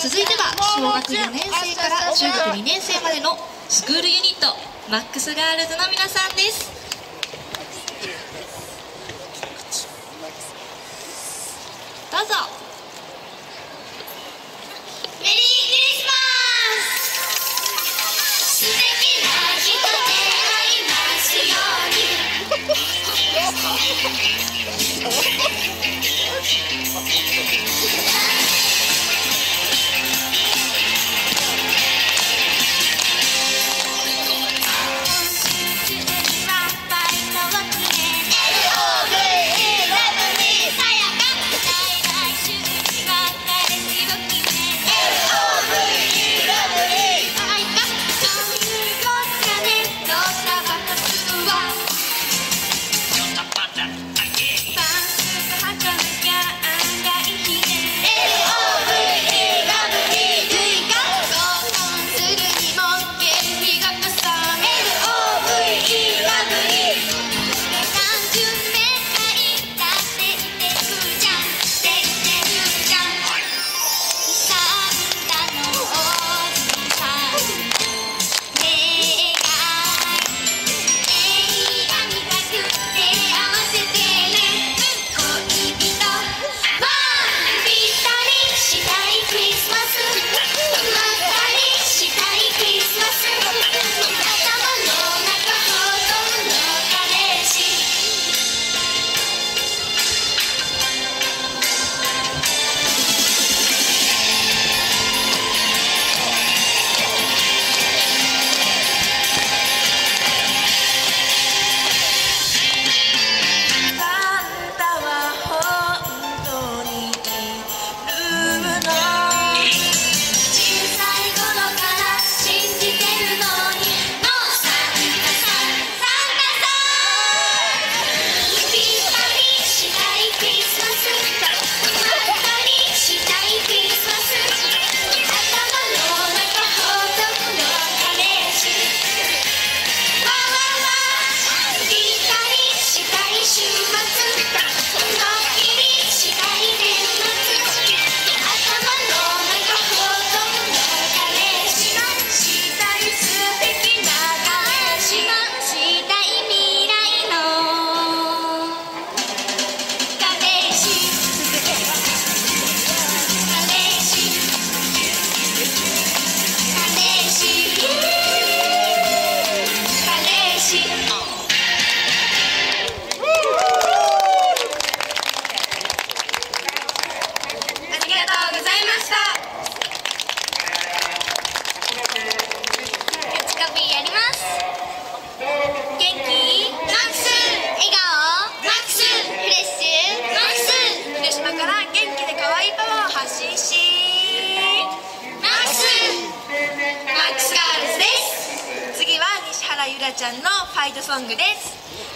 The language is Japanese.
続いては小学4年生から中学2年生までのスクールユニットマックスガールズの皆さんです。らちゃんのファイトソングです。